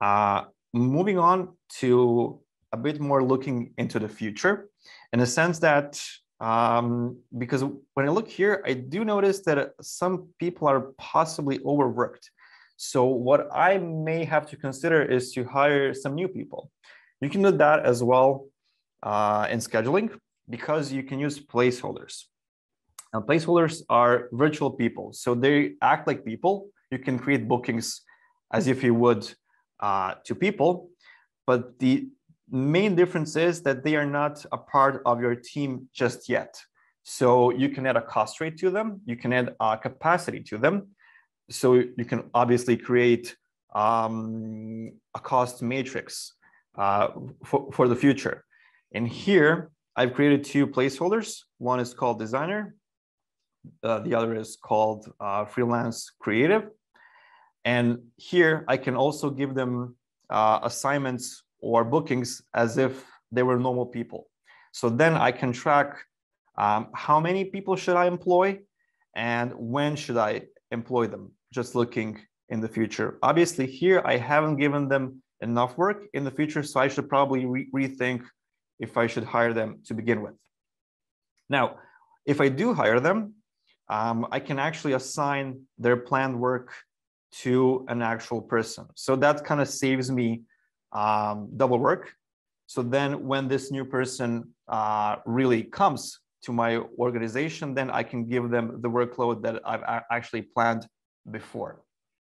Uh, moving on to a bit more looking into the future in the sense that um, because when I look here, I do notice that some people are possibly overworked. So what I may have to consider is to hire some new people. You can do that as well uh, in scheduling because you can use placeholders. And placeholders are virtual people. So they act like people. You can create bookings as if you would uh, to people. But the main difference is that they are not a part of your team just yet. So you can add a cost rate to them, you can add a capacity to them. So you can obviously create um, a cost matrix uh, for, for the future. And here I've created two placeholders. One is called designer. Uh, the other is called uh, freelance creative. And here I can also give them uh, assignments or bookings as if they were normal people. So then I can track um, how many people should I employ and when should I employ them, just looking in the future. Obviously here I haven't given them enough work in the future, so I should probably re rethink if I should hire them to begin with. Now, if I do hire them, um, I can actually assign their planned work to an actual person. So that kind of saves me um, double work. So then when this new person uh, really comes to my organization, then I can give them the workload that I've actually planned before.